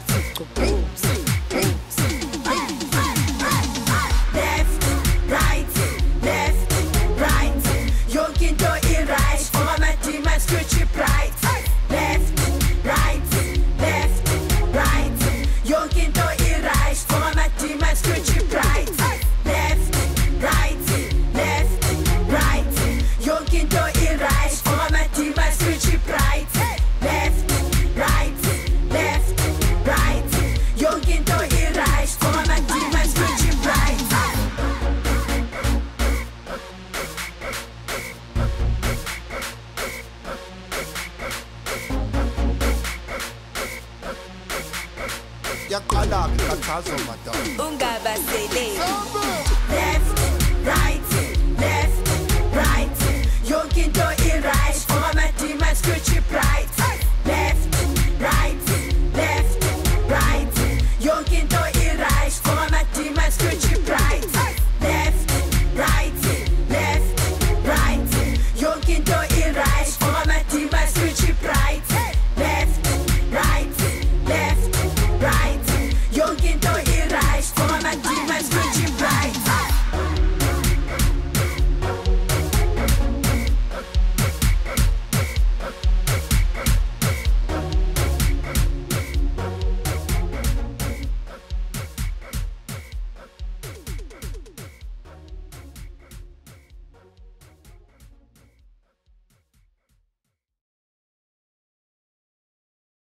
Francisco. your collar, cause I'm. Unga basele.